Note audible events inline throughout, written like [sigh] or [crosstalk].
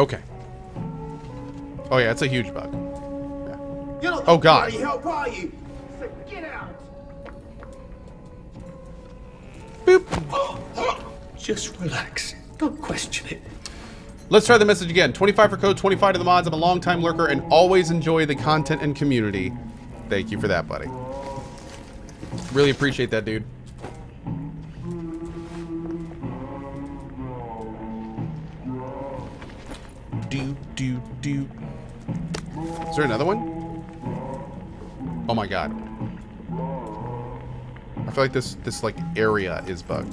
Okay. Oh yeah, it's a huge bug. You're Oh, God. help, are you? So get out. [gasps] Just relax. Don't question it. Let's try the message again. 25 for code, 25 to the mods. I'm a long-time lurker and always enjoy the content and community. Thank you for that, buddy. Really appreciate that, dude. Is there another one? Oh my god. I feel like this, this like, area is bugged.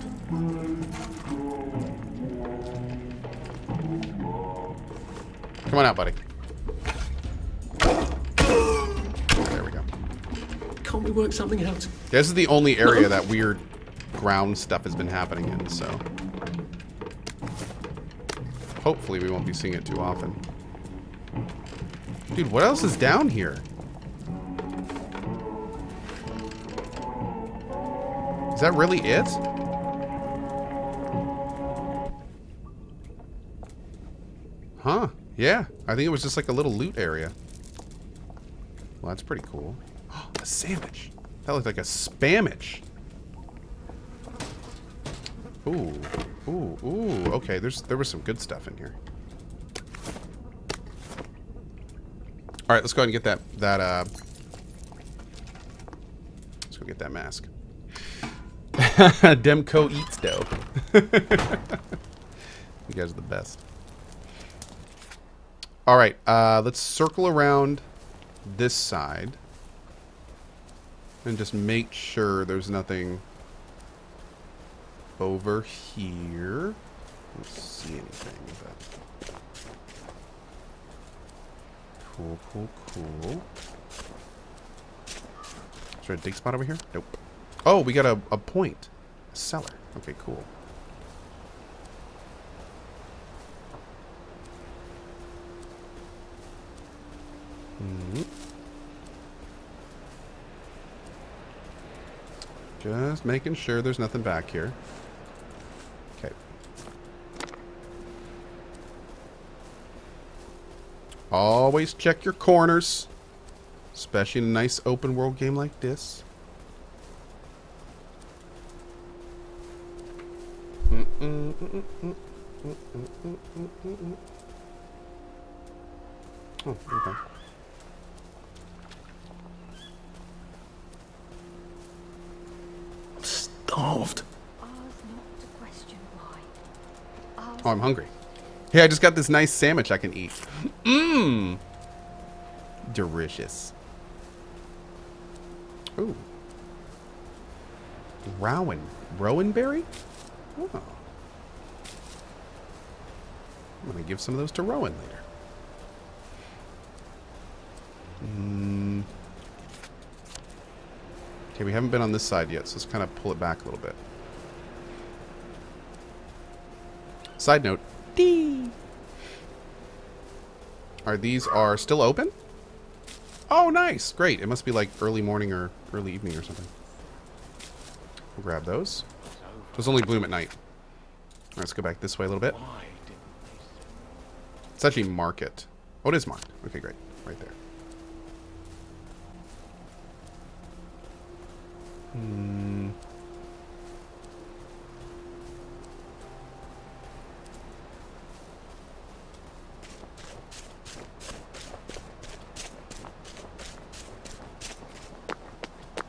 Come on out, buddy. There we go. Can't we work something out? This is the only area that weird ground stuff has been happening in, so... Hopefully we won't be seeing it too often. Dude, what else is down here? Is that really it? Huh. Yeah. I think it was just like a little loot area. Well, that's pretty cool. [gasps] a sandwich. That looked like a spamage. Ooh. Ooh, ooh. Okay, there's there was some good stuff in here. Alright, let's go ahead and get that that uh Let's go get that mask. [laughs] Demco eats dough. [laughs] you guys are the best. Alright, uh let's circle around this side. And just make sure there's nothing over here. Don't see anything, but cool, cool, cool. Is there a dig spot over here? Nope. Oh, we got a, a point. A cellar. Okay, cool. Mhm. Just making sure there's nothing back here. Always check your corners. Especially in a nice open world game like this. Oh, okay. I'm starved. Ours not to question why. Ours Oh, I'm hungry. Hey, I just got this nice sandwich I can eat. Mmm. Delicious. Ooh. Rowan. Rowanberry? Oh. I'm going to give some of those to Rowan later. Mm. Okay, we haven't been on this side yet, so let's kind of pull it back a little bit. Side note. Dee. Are these are still open? Oh, nice. Great. It must be like early morning or early evening or something. We'll grab those. Those only bloom at night. Right, let's go back this way a little bit. It's actually market. Oh, it is marked. Okay, great. Right there. Hmm.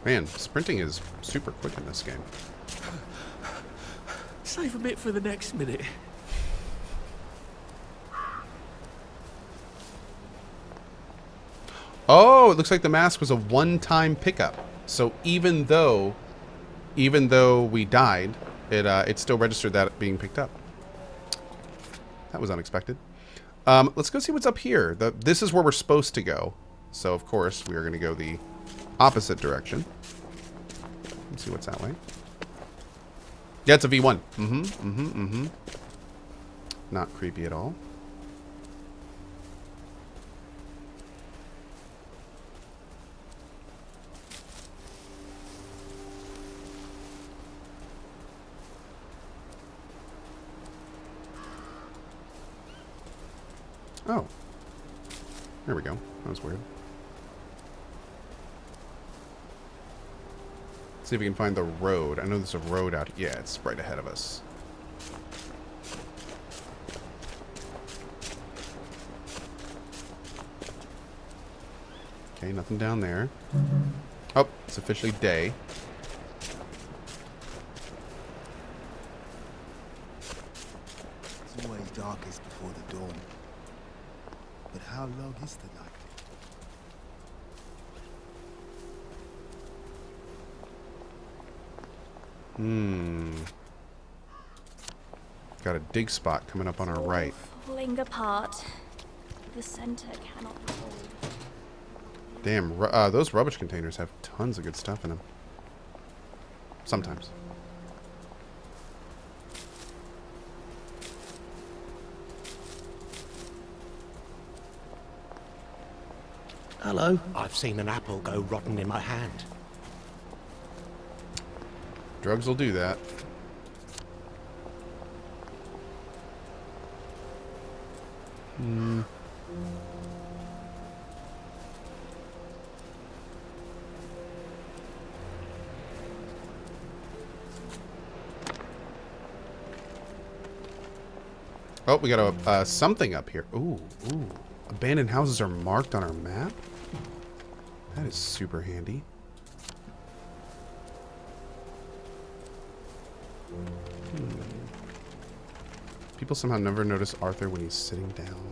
Man, sprinting is super quick in this game. [sighs] Save a bit for the next minute. Oh, it looks like the mask was a one-time pickup. So even though, even though we died, it uh, it still registered that being picked up. That was unexpected. Um, let's go see what's up here. The, this is where we're supposed to go. So of course we are going to go the opposite direction. Let's see what's that way. Yeah, it's a V1. Mm-hmm. Mm-hmm. Mm-hmm. Not creepy at all. Oh. There we go. That was weird. See if we can find the road. I know there's a road out. Here. Yeah, it's right ahead of us. Okay, nothing down there. Oh, it's officially day. It's always darkest before the dawn. But how long is the night? Hmm. Got a dig spot coming up on our right. Falling apart. The center cannot hold. Damn, ru- uh, those rubbish containers have tons of good stuff in them. Sometimes. Hello. I've seen an apple go rotten in my hand. Drugs will do that. Hmm. Oh, we got a uh, something up here. Ooh, ooh. Abandoned houses are marked on our map. That is super handy. People somehow never notice Arthur when he's sitting down.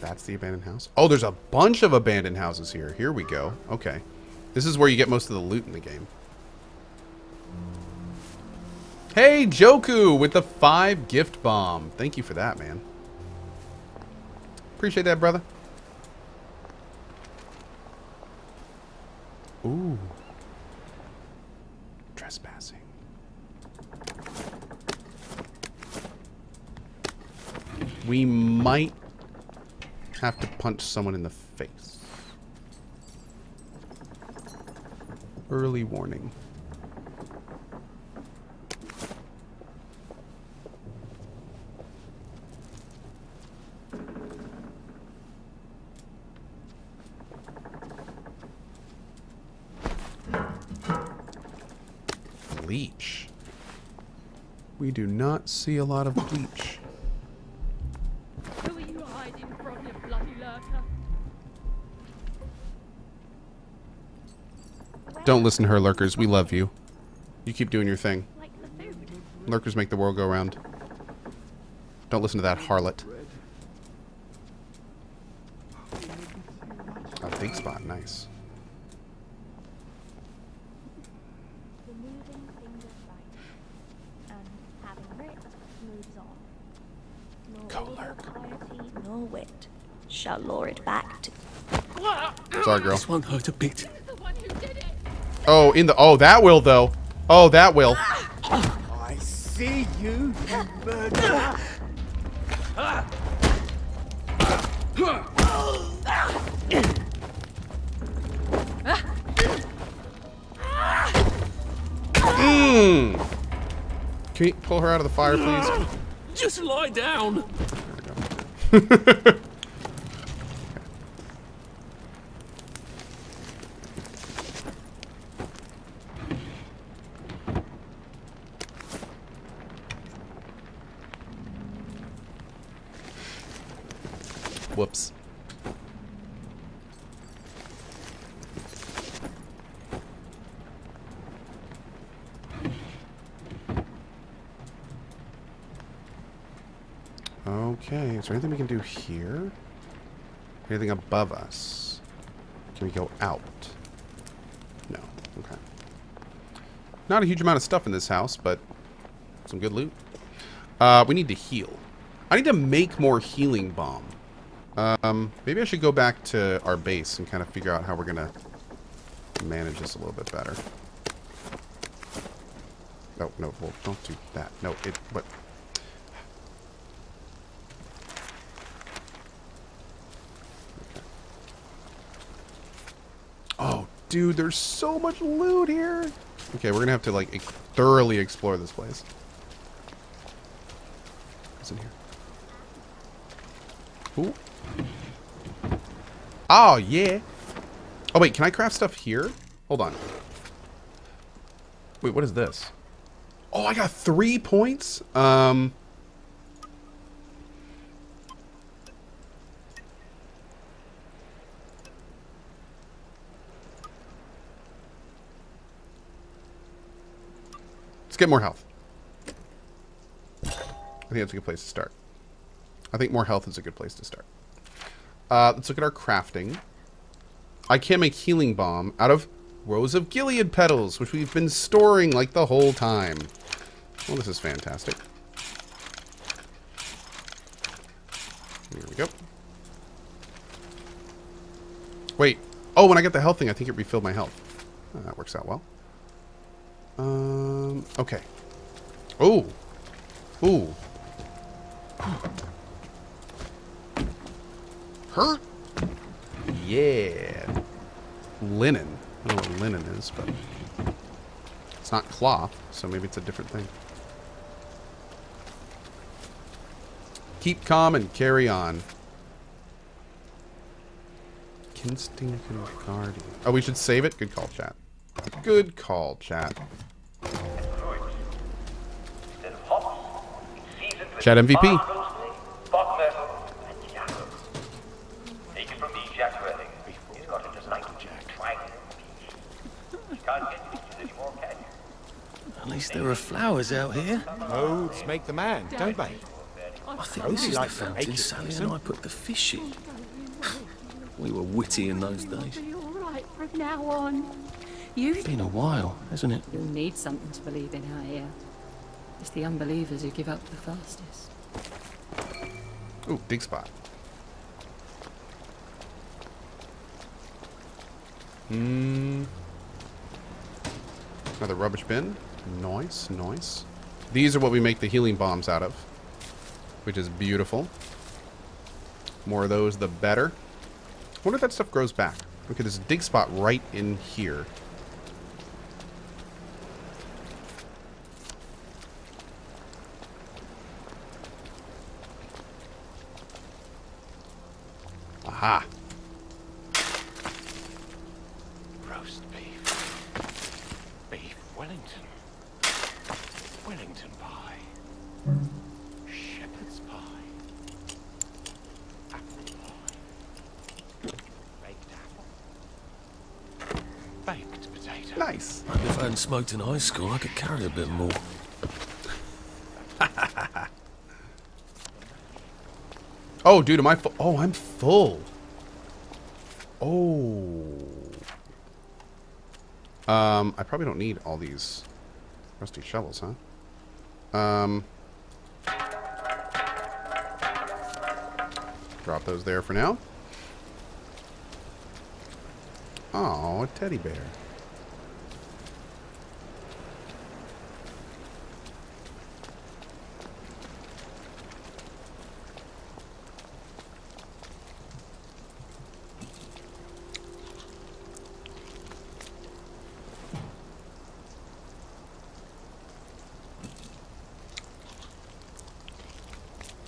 That's the abandoned house? Oh, there's a bunch of abandoned houses here. Here we go. Okay. This is where you get most of the loot in the game. Hey, Joku with the five gift bomb. Thank you for that, man. Appreciate that, brother. Ooh. We might have to punch someone in the face. Early warning. Bleach. We do not see a lot of bleach. Don't listen to her, lurkers. We love you. You keep doing your thing. Like the food. Lurkers make the world go round. Don't listen to that harlot. A big spot, nice. Removing finger right. And having writ moves on. Nor Go lurk. nor wit shall lure it back to Sorry, girl. This won't hurt a bit. The one who did it! Oh, in the oh that will though. Oh, that will. I see you, you murderer! Mmm. Can you pull her out of the fire, please? [laughs] Just lie down. [laughs] Whoops. Okay, is there anything we can do here? Anything above us? Can we go out? No. Okay. Not a huge amount of stuff in this house, but some good loot. Uh, we need to heal. I need to make more healing bomb. Um, maybe I should go back to our base and kind of figure out how we're gonna manage this a little bit better. No, no, well, don't do that. No, it, what? Okay. Oh, dude, there's so much loot here. Okay, we're gonna have to like thoroughly explore this place. What's in here? Ooh. Oh, yeah. Oh, wait, can I craft stuff here? Hold on. Wait, what is this? Oh, I got three points? Um... Let's get more health. I think that's a good place to start. I think more health is a good place to start. Uh, let's look at our crafting. I can make healing bomb out of rows of Gilead petals, which we've been storing like the whole time. Well, this is fantastic. Here we go. Wait. Oh, when I get the health thing, I think it refilled my health. Oh, that works out well. Um, okay. Oh. Ooh. Hurt? Yeah. Linen. I don't know what linen is, but it's not cloth, so maybe it's a different thing. Keep calm and carry on. Kinstinker Guardian. Oh, we should save it? Good call, chat. Good call, chat. Chat MVP. At least there are flowers out here. Roads make the man, don't they? I think this is like the to make fountain Sally and I put the fish in. [laughs] We were witty in those days. Be all right from now on. You've Been a while, hasn't it? You'll need something to believe in out here. It's the unbelievers who give up the fastest. Ooh, dig spot. Hmm. Another rubbish bin. Nice, nice. These are what we make the healing bombs out of. Which is beautiful. More of those, the better. I wonder if that stuff grows back. Look at this dig spot right in here. Aha. Roast beef. Beef Wellington. Wellington pie. Shepherd's pie. Apple pie. Baked apple. Baked potato. Nice. Maybe if I hadn't smoked in high school, I could carry a bit more. [laughs] Oh, dude, am I full? Oh, I'm full. Oh. Um, I probably don't need all these rusty shovels, huh? Um. Drop those there for now. Oh, a teddy bear.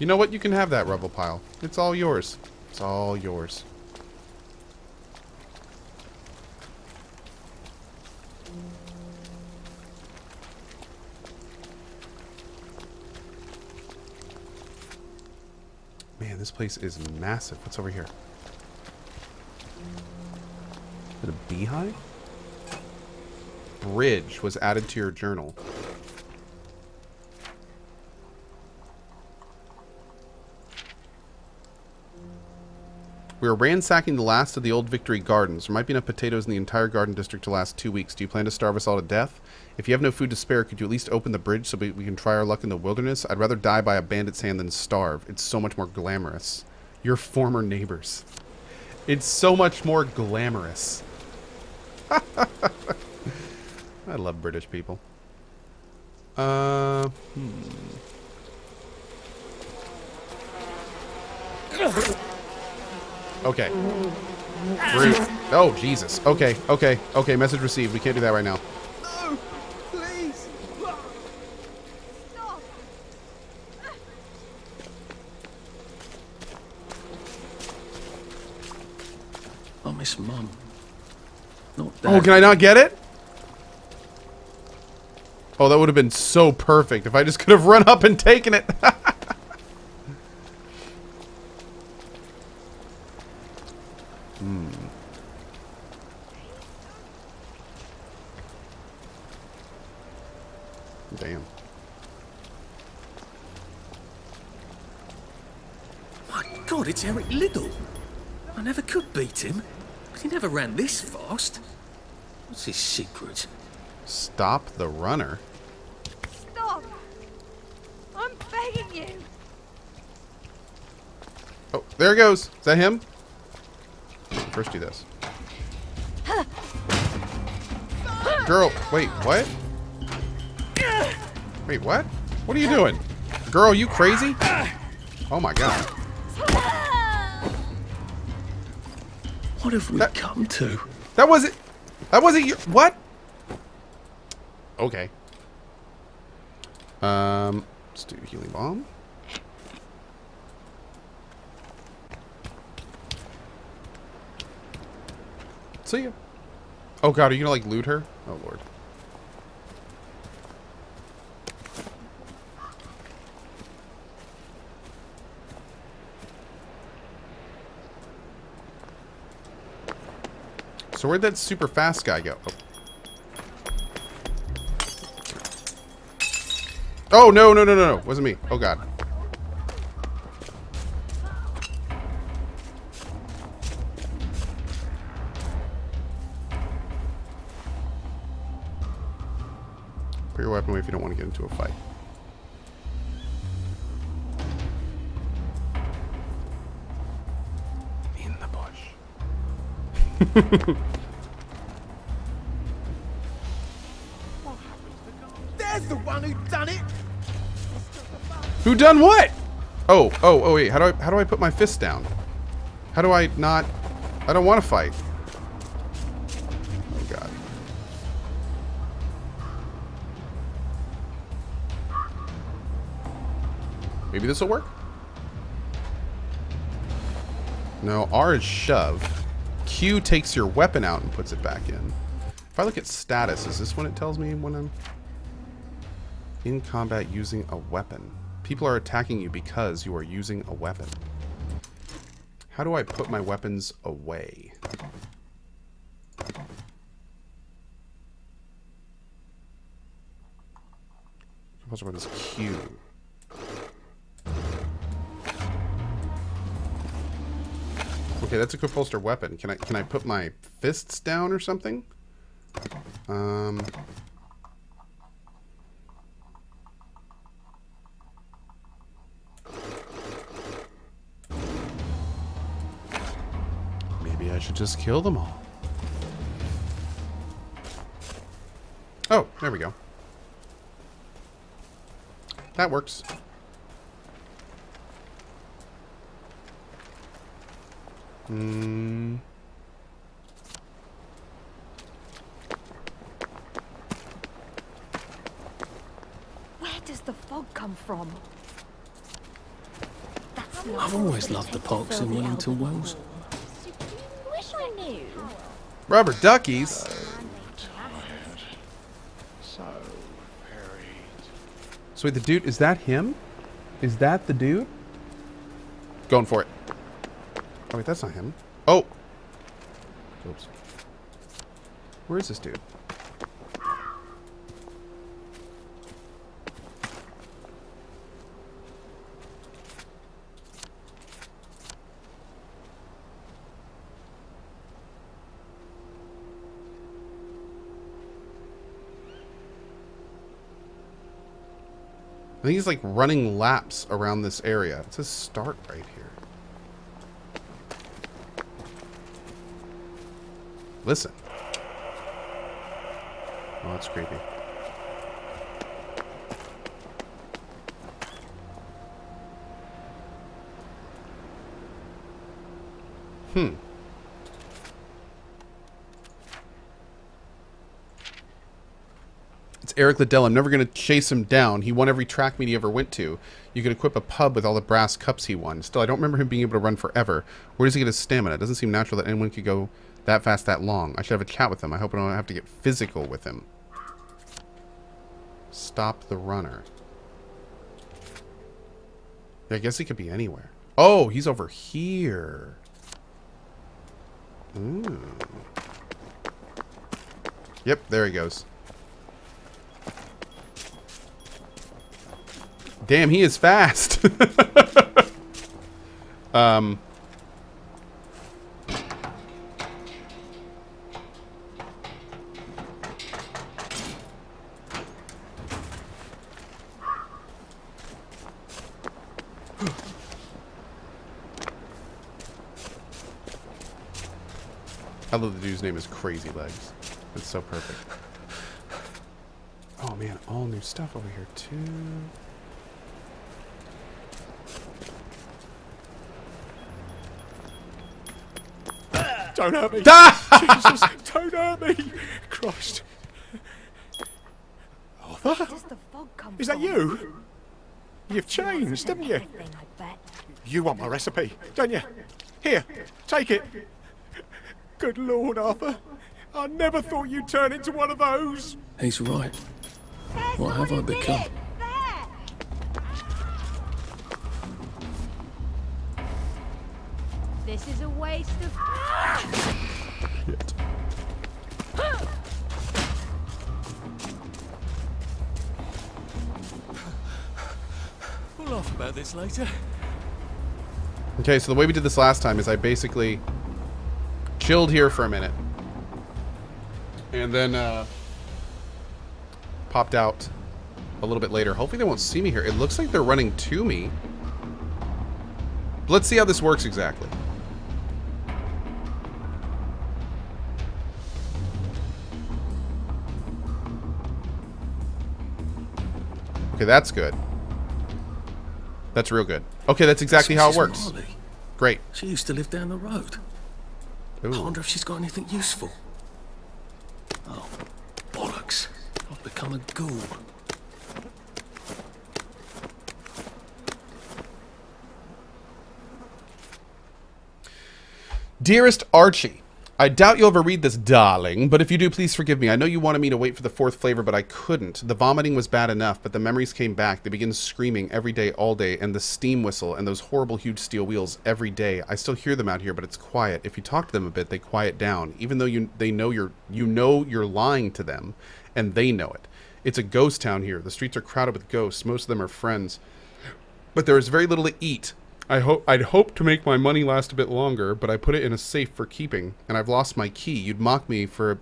You know what? You can have that rubble pile. It's all yours. It's all yours. Man, this place is massive. What's over here? Is it a beehive? Bridge was added to your journal. We are ransacking the last of the old Victory Gardens. There might be enough potatoes in the entire garden district to last two weeks. Do you plan to starve us all to death? If you have no food to spare, could you at least open the bridge so we, we can try our luck in the wilderness? I'd rather die by a bandit's hand than starve. It's so much more glamorous. Your former neighbors. It's so much more glamorous. [laughs] I love British people. Uh, hmm. Okay. Oh, Jesus. Okay, okay, okay. Message received. We can't do that right now. No, please. Stop. Not Oh, can I not get it? Oh, that would have been so perfect if I just could have run up and taken it. [laughs] this fast. What's his secret? Stop the runner. Stop! I'm begging you! Oh, there it goes. Is that him? First do this. Girl, wait, what? Wait, what? What are you doing? Girl, you crazy? Oh my god. What have we That- come to? That wasn't That wasn't your what? Okay. Um let's do healing bomb. See ya. Oh god, are you gonna like loot her? Oh lord. So where'd that super fast guy go? Oh. Oh no no no no no! Wasn't me. Oh god. Put your weapon away if you don't want to get into a fight. There's the one who done it! Who done what? Oh, oh, oh wait, how do I how do I put my fist down? How do I not I don't want to fight. Oh god. Maybe this will work? No, R is shove. Q takes your weapon out and puts it back in. If I look at status, is this when it tells me when I'm in combat using a weapon. People are attacking you because you are using a weapon. How do I put my weapons away? What's about this Q? Okay, that's a quick holster weapon. Can I can I put my fists down or something? Um Maybe I should just kill them all. Oh, there we go. That works. Hmm. Where does the fog come from? That's I've always loved the parks in Wellington Wells. Wish I knew. Rubber duckies. So buried. So wait, the dude, is that him? Is that the dude? Going for it. Oh wait, that's not him. Oh. Oops. Where is this dude? I think he's like running laps around this area. It says start right here. Listen. Oh, that's creepy. Hmm. It's Eric Liddell. I'm never going to chase him down. He won every track meet he ever went to. You could equip a pub with all the brass cups he won. Still, I don't remember him being able to run forever. Where does he get his stamina? It doesn't seem natural that anyone could go that fast that long. I should have a chat with him. I hope I don't have to get physical with him. Stop the runner. I guess he could be anywhere. Oh, he's over here. Ooh. Yep, there he goes. Damn, he is fast. [laughs] um. I love the dude's name is Crazy Legs. It's so perfect. Oh man, all new stuff over here too. Don't hurt me. [laughs] Ah! Jesus, don't hurt me. Christ. Where does the fog come Is that you? You've changed, haven't you? Everything, I bet. You want my recipe, don't you? Here, take it. Good Lord, Arthur. I never thought you'd turn into one of those. He's right. There's What have I become? it. This is a waste of. Shit. We'll laugh about this later. Okay, so the way we did this last time is I basically chilled here for a minute. And then uh, popped out a little bit later. Hopefully they won't see me here. It looks like they're running to me. But let's see how this works exactly. Okay, that's good. That's real good. Okay, that's exactly how it works. Great. She used to live down the road. I wonder if she's got anything useful. Oh, bollocks. I've become a ghoul. Dearest Archie, I doubt you'll ever read this, darling, but if you do, please forgive me. I know you wanted me to wait for the fourth flavor, but I couldn't. The vomiting was bad enough, but the memories came back. They begin screaming every day, all day, and the steam whistle and those horrible huge steel wheels every day. I still hear them out here, but it's quiet. If you talk to them a bit, they quiet down, even though you they know you're you know you're lying to them, and they know it. It's a ghost town here. The streets are crowded with ghosts. Most of them are friends but there is very little to eat. I hope I'd hope to make my money last a bit longer, but I put it in a safe for keeping, and I've lost my key. You'd mock me for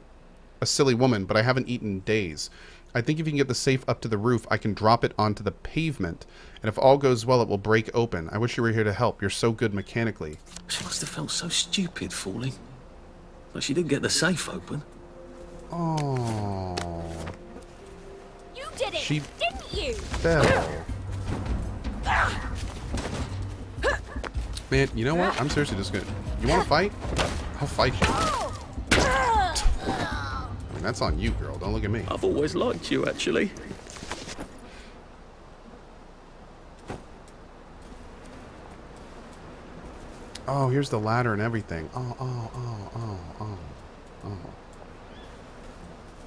a silly woman, but I haven't eaten in days. I think if you can get the safe up to the roof, I can drop it onto the pavement, and if all goes well, it will break open. I wish you were here to help. You're so good mechanically. She must have felt so stupid falling. But she didn't get the safe open. Oh, You did it, She- didn't you? fell. Man, you know what? I'm seriously just gonna. You want to fight? I'll fight you. I mean, that's on you, girl. Don't look at me. I've always liked you, actually. Oh, here's the ladder and everything. Oh, oh, oh, oh, oh, oh.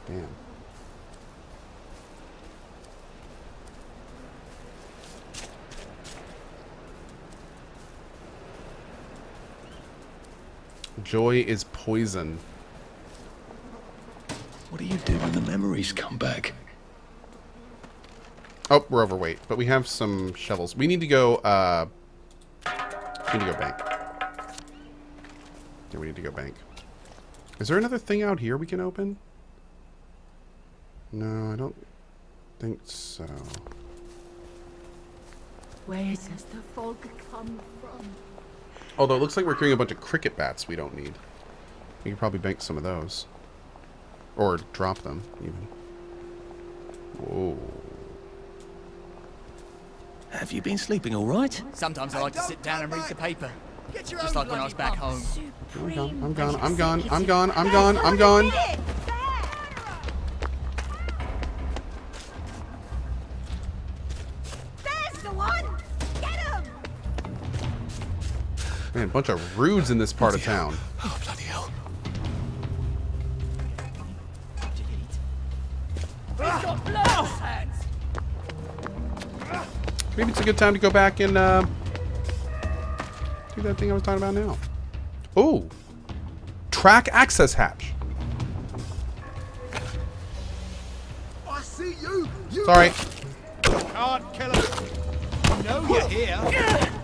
Damn. Joy is poison. What do you do when the memories come back? Oh, we're overweight, but we have some shovels. We need to go, uh... We need to go bank. Yeah, we need to go bank. Is there another thing out here we can open? No, I don't think so. Where does the fog come from? Although it looks like we're carrying a bunch of cricket bats we don't need. We could probably bank some of those. Or drop them, even. Whoa. Have you been sleeping all right? Sometimes I like to sit down and read the paper. Get your Just like when I was bloody back bum. home. I'm gone, I'm gone, I'm gone, I'm gone, I'm gone, I'm gone. Bunch of rudes in this part of town. Oh, bloody hell. He's got blood on his hands. Maybe it's a good time to go back and uh, do that thing I was talking about now. Oh, track access hatch. I see you. You Sorry. Can't kill him. You know you're here.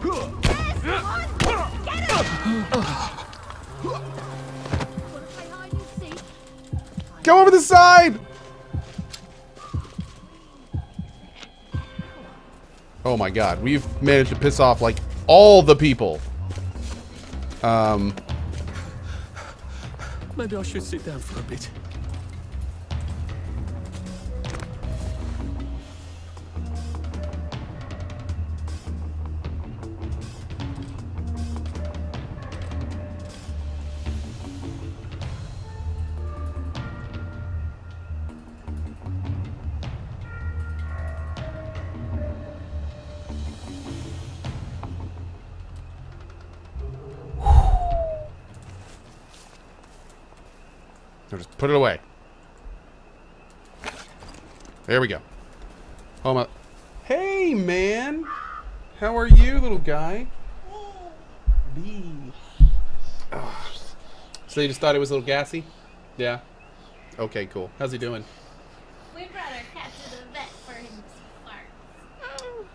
Wanna play hide and seek? [gasps] Go over the side. Oh my god, we've managed to piss off like all the people. Um, Maybe I should sit down for a bit. Now just put it away. There we go. Oh my. Hey, man. How are you, little guy? Ah. So you just thought it was a little gassy? Yeah. Okay, cool. How's he doing? We'd rather cat to the vet for his farts.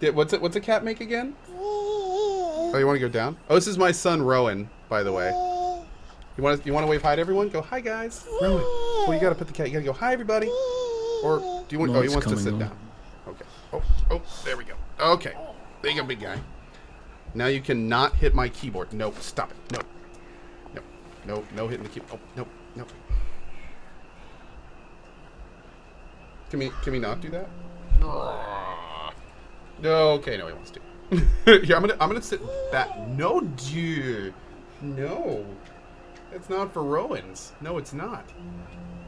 Did, what's it? What's a cat make again? Oh, you want to go down? Oh, this is my son Rowan, by the way. You want to you want to wave hi to everyone? Go hi guys. Rowan. Well, you got to put the cat. You got to go hi everybody. Or do you want? oh, he wants to sit on. down. Okay. Oh, oh, there we go. Okay. There you go, big guy. Now you cannot hit my keyboard. No, stop it. No. No. No. No hitting the keyboard. Oh, no. No. Can we can we not do that? No, okay, no, he wants to. [laughs] Here, I'm gonna I'm gonna sit back. No, dude. No. It's not for Rowans. No, it's not.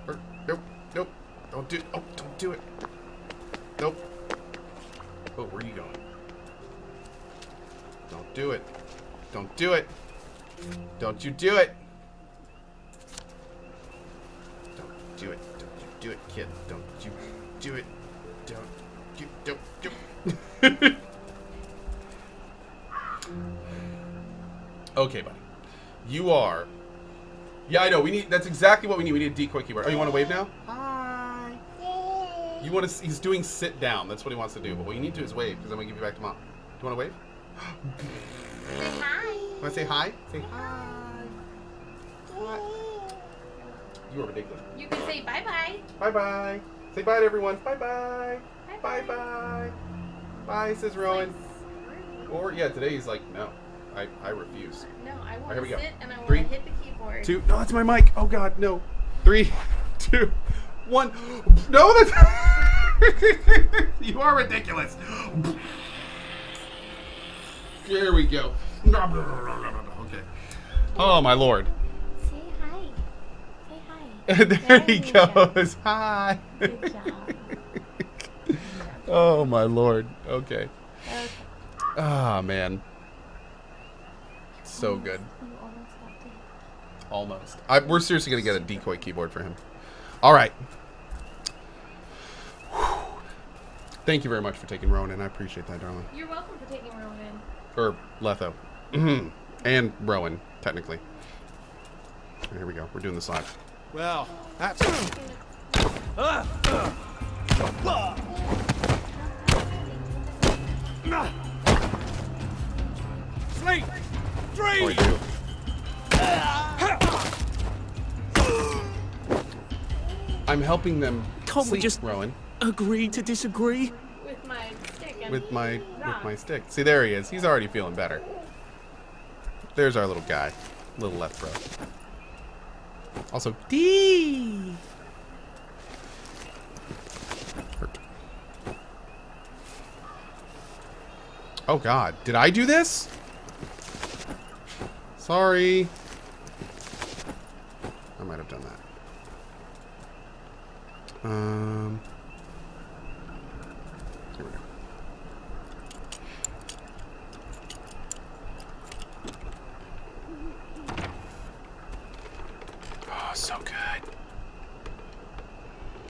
Or, nope, nope. Don't do oh don't do it. Nope. Oh, where are you going? Don't do it. Don't do it. Don't you do it. Don't do it. Don't you do it, kid. Don't you do it. Don't you don't do [laughs] Okay, buddy. You are. Yeah, I know. We need. That's exactly what we need. We need a decoy keyboard. Oh, you want to wave now? Hi. You want to? He's doing sit down. That's what he wants to do. But what you need to do is wave, because I'm gonna give you back to mom. Do you want to wave? Hi. Want to say hi? Say hi. Hi. You are ridiculous. You can say bye bye. Bye bye. Say bye to everyone. Bye bye. Bye bye. Bye, says Rowan. Or yeah, today he's like, no, I I refuse. No, I want we to go. sit and I want to hit the keyboard. Two. No, that's my mic. Oh God, no. Three, [laughs] two, one. No, that's. [laughs] you are ridiculous. There we go. Okay. Oh my lord. Say hi. Say hi. [laughs] there he you go. goes. Hi. Good job. Oh my lord. Okay. Ah man. So good. You almost got. Almost. I, we're seriously gonna get a decoy keyboard for him. All right. Whew. Thank you very much for taking Ronan. I appreciate that, darling. You're welcome for taking Ronan. Or Letho. Mhm. and Rowan, technically. Here we go. We're doing this live. Well, oh, that's ah, ah. oh, Sleep! Or you. I'm helping them Can't we just- Rowan, Agree to disagree? With my stick with my with my stick. See, there he is. He's already feeling better. There's our little guy, little left bro. Also, D. Hurt. Oh God, did I do this? Sorry. I might have done that. Um.